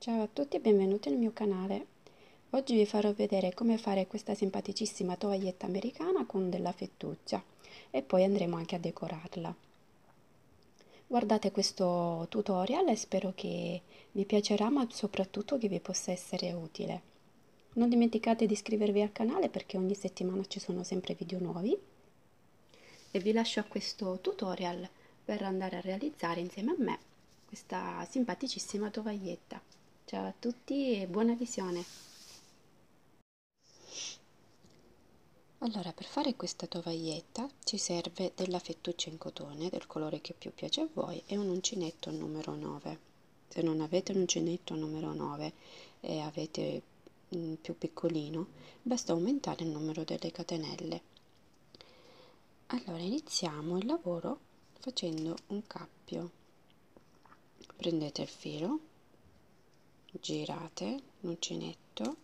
Ciao a tutti e benvenuti nel mio canale. Oggi vi farò vedere come fare questa simpaticissima tovaglietta americana con della fettuccia e poi andremo anche a decorarla. Guardate questo tutorial e spero che vi piacerà ma soprattutto che vi possa essere utile. Non dimenticate di iscrivervi al canale perché ogni settimana ci sono sempre video nuovi e vi lascio a questo tutorial per andare a realizzare insieme a me questa simpaticissima tovaglietta. Ciao a tutti e buona visione! Allora, per fare questa tovaglietta ci serve della fettuccia in cotone del colore che più piace a voi e un uncinetto numero 9. Se non avete un uncinetto numero 9 e avete un più piccolino, basta aumentare il numero delle catenelle. Allora, iniziamo il lavoro facendo un cappio prendete il filo girate l'uncinetto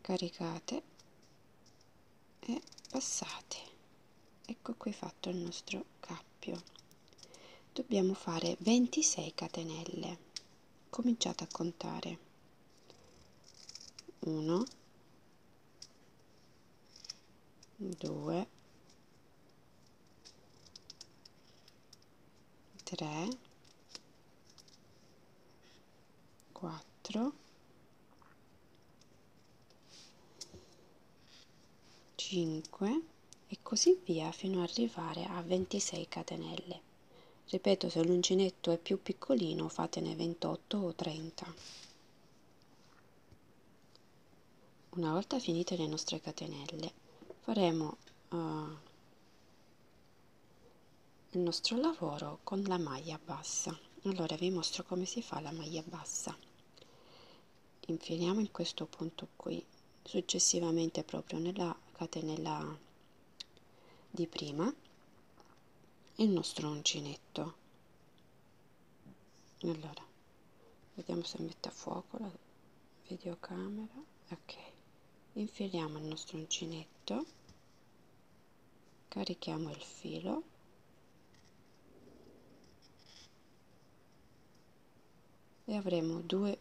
caricate e passate. Ecco qui fatto il nostro cappio. Dobbiamo fare 26 catenelle. Cominciate a contare. 1 2 3 4 5 e così via fino ad arrivare a 26 catenelle. Ripeto se l'uncinetto è più piccolino fatene 28 o 30 una volta finite le nostre catenelle faremo uh, il nostro lavoro con la maglia bassa. Allora vi mostro come si fa la maglia bassa infiliamo in questo punto qui successivamente proprio nella catenella di prima il nostro uncinetto. Allora vediamo se mette a fuoco la videocamera. Ok infiliamo il nostro uncinetto carichiamo il filo e avremo due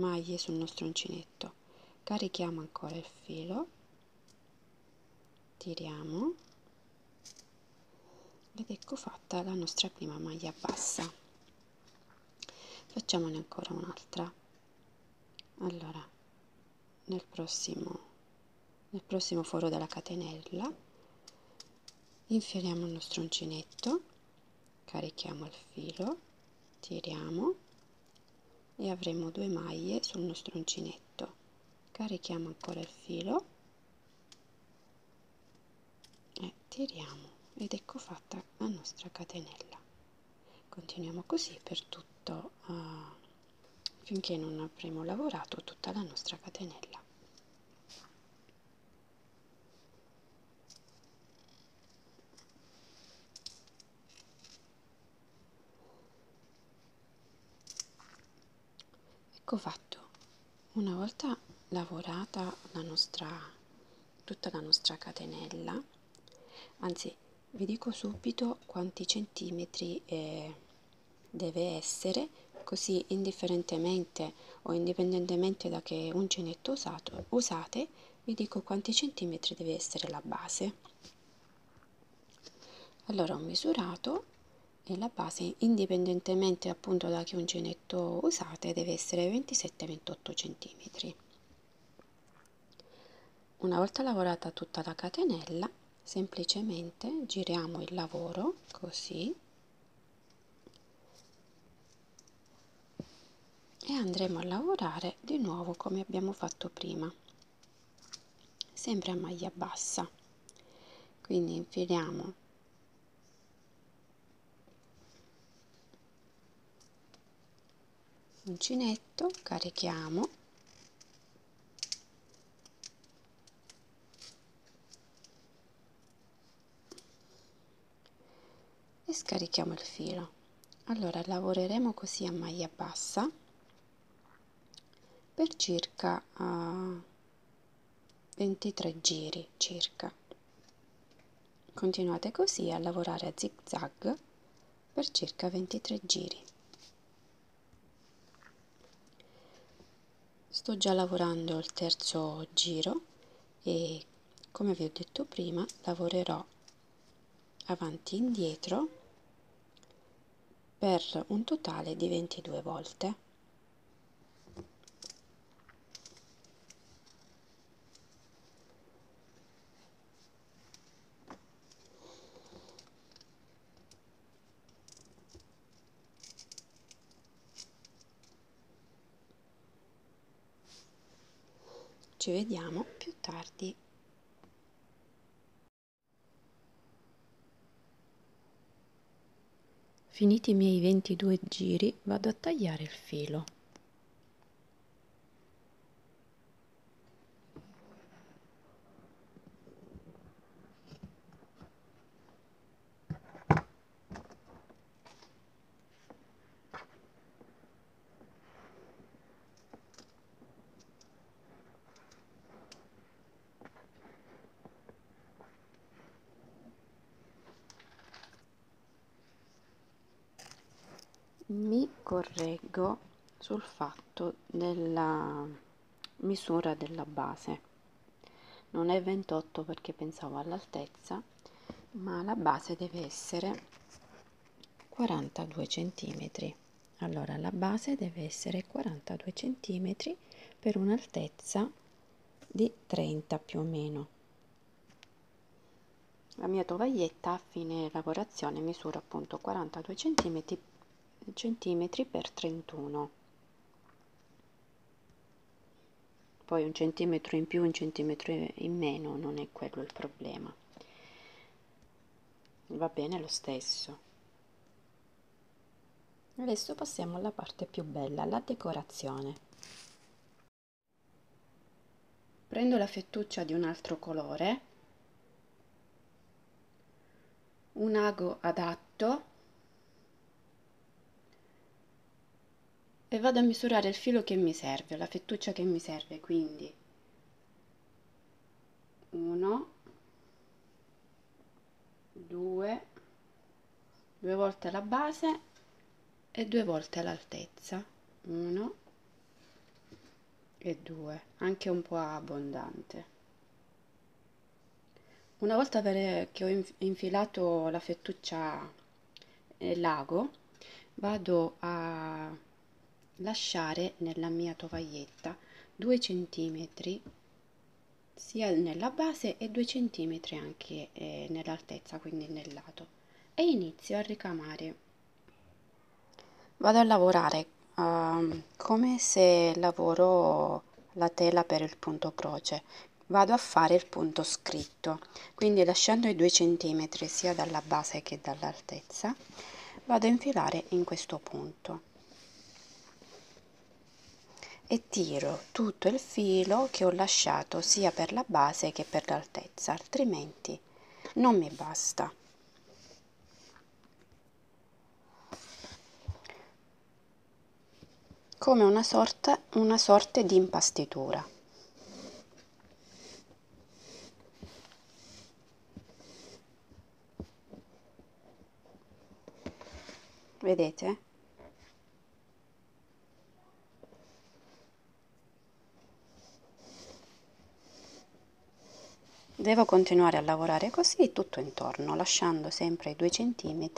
maglie sul nostro uncinetto carichiamo ancora il filo. Tiriamo. Ed ecco fatta la nostra prima maglia bassa. Facciamone ancora un'altra. Allora nel prossimo nel prossimo foro della catenella infiliamo il nostro uncinetto carichiamo il filo. Tiriamo e avremo due maglie sul nostro uncinetto. Carichiamo ancora il filo. E tiriamo. Ed ecco fatta la nostra catenella. Continuiamo così per tutto uh, finché non avremo lavorato tutta la nostra catenella ecco fatto. Una volta lavorata la nostra tutta la nostra catenella anzi vi dico subito quanti centimetri eh, deve essere così indifferentemente o indipendentemente da che uncinetto usato, usate vi dico quanti centimetri deve essere la base. Allora ho misurato e la base indipendentemente appunto da che uncinetto usate deve essere 27-28 cm una volta lavorata tutta la catenella semplicemente giriamo il lavoro così. E andremo a lavorare di nuovo come abbiamo fatto prima sempre a maglia bassa. Quindi infiliamo uncinetto carichiamo. E scarichiamo il filo. Allora lavoreremo così a maglia bassa per circa uh, 23 giri circa. Continuate così a lavorare a zig zag per circa 23 giri sto già lavorando il terzo giro e come vi ho detto prima lavorerò avanti e indietro per un totale di 22 volte ci vediamo più tardi. Finiti i miei 22 giri vado a tagliare il filo mi correggo sul fatto della misura della base. Non è 28 perché pensavo all'altezza ma la base deve essere 42 centimetri. Allora la base deve essere 42 centimetri per un'altezza di 30 più o meno. La mia tovaglietta a fine lavorazione misura appunto 42 centimetri centimetri per 31 poi un centimetro in più un centimetro in meno non è quello il problema. Va bene lo stesso. Adesso passiamo alla parte più bella la decorazione. Prendo la fettuccia di un altro colore. Un ago adatto e vado a misurare il filo che mi serve, la fettuccia che mi serve, quindi. 1, 2, due volte la base e due volte l'altezza, 1 e 2, anche un po' abbondante. Una volta che ho infilato la fettuccia nell'ago, vado a lasciare nella mia tovaglietta 2 cm sia nella base e 2 cm anche eh, nell'altezza quindi nel lato. E inizio a ricamare. Vado a lavorare uh, come se lavoro la tela per il punto croce. Vado a fare il punto scritto. Quindi lasciando i 2 cm sia dalla base che dall'altezza vado a infilare in questo punto e tiro tutto il filo che ho lasciato sia per la base che per l'altezza altrimenti non mi basta. Come una sorta una sorta di impastitura. Vedete Devo continuare a lavorare così tutto intorno, lasciando sempre i 2 cm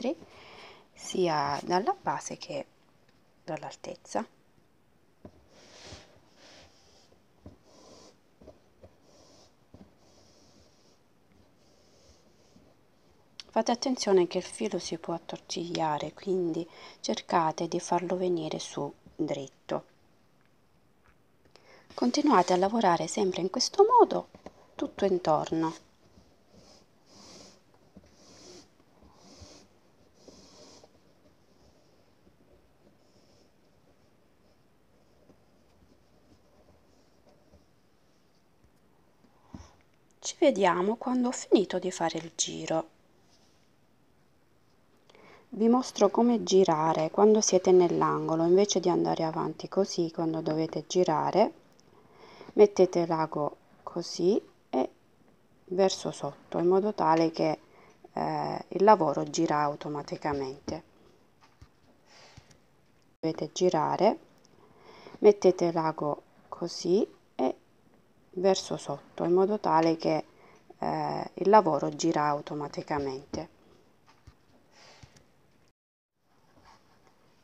sia dalla base che dall'altezza. Fate attenzione che il filo si può attorcigliare, quindi cercate di farlo venire su dritto. Continuate a lavorare sempre in questo modo tutto intorno. Ci vediamo quando ho finito di fare il giro. Vi mostro come girare quando siete nell'angolo, invece di andare avanti così quando dovete girare, mettete l'ago così verso sotto in modo tale che eh, il lavoro gira automaticamente. Dovete girare mettete l'ago così e verso sotto in modo tale che eh, il lavoro gira automaticamente.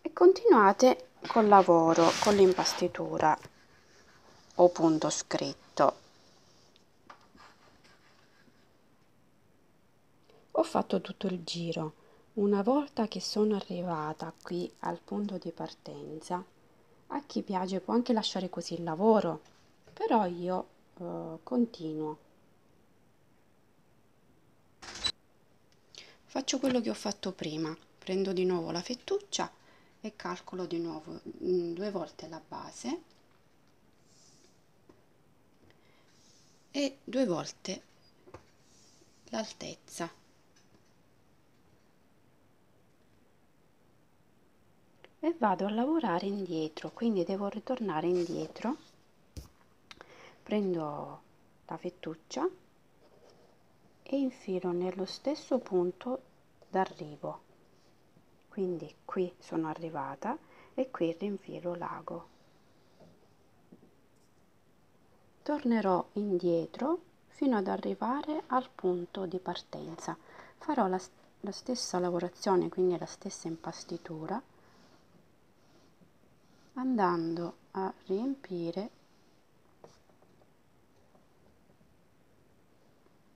E continuate col lavoro con l'impastitura o punto scritto ho fatto tutto il giro. Una volta che sono arrivata qui al punto di partenza a chi piace può anche lasciare così il lavoro però io eh, continuo. Faccio quello che ho fatto prima prendo di nuovo la fettuccia e calcolo di nuovo mm, due volte la base e due volte l'altezza e vado a lavorare indietro quindi devo ritornare indietro. Prendo la fettuccia e infilo nello stesso punto d'arrivo. Quindi qui sono arrivata e qui rinfilo l'ago. Tornerò indietro fino ad arrivare al punto di partenza. Farò la, la stessa lavorazione quindi la stessa impastitura andando a riempire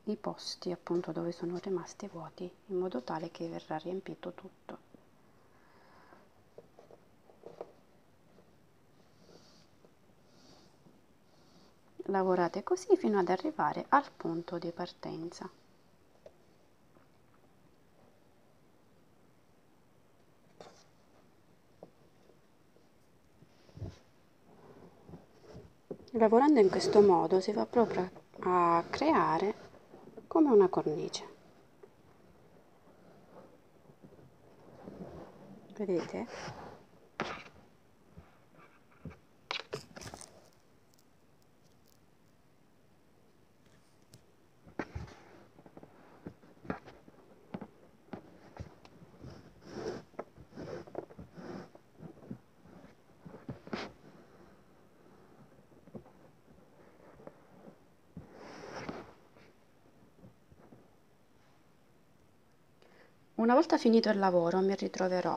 i posti appunto dove sono rimasti vuoti in modo tale che verrà riempito tutto. Lavorate così fino ad arrivare al punto di partenza lavorando in questo modo si va proprio a creare come una cornice. Vedete Una volta finito il lavoro mi ritroverò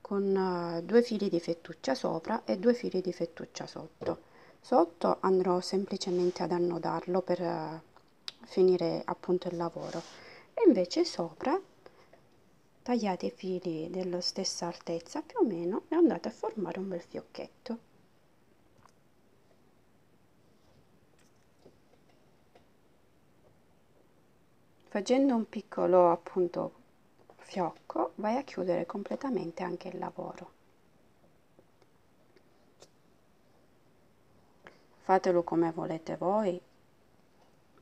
con uh, due fili di fettuccia sopra e due fili di fettuccia sotto. Sotto andrò semplicemente ad annodarlo per uh, finire appunto il lavoro e invece sopra tagliate i fili della stessa altezza più o meno e andate a formare un bel fiocchetto. Facendo un piccolo appunto fiocco vai a chiudere completamente anche il lavoro. Fatelo come volete voi.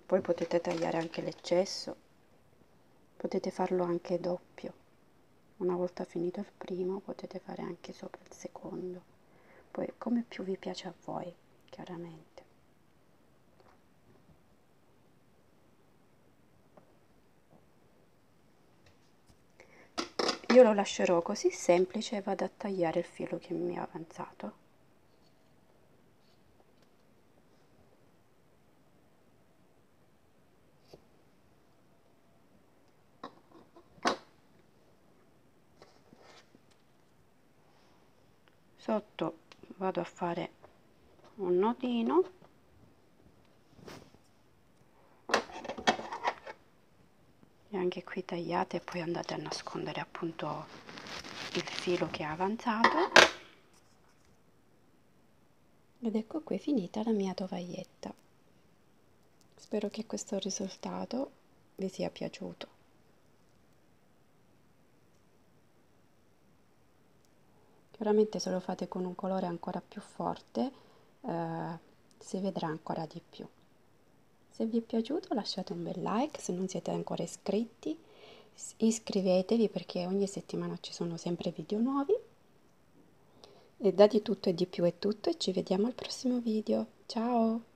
Poi potete tagliare anche l'eccesso. Potete farlo anche doppio. Una volta finito il primo potete fare anche sopra il secondo. Poi come più vi piace a voi chiaramente io lo lascerò così semplice e vado a tagliare il filo che mi è avanzato. Sotto vado a fare un nodino anche qui tagliate e poi andate a nascondere appunto il filo che è avanzato. Ed ecco qui finita la mia tovaglietta. Spero che questo risultato vi sia piaciuto. Chiaramente se lo fate con un colore ancora più forte eh, si vedrà ancora di più se vi è piaciuto lasciate un bel like, se non siete ancora iscritti iscrivetevi perché ogni settimana ci sono sempre video nuovi. E da di tutto e di più è tutto e ci vediamo al prossimo video. Ciao!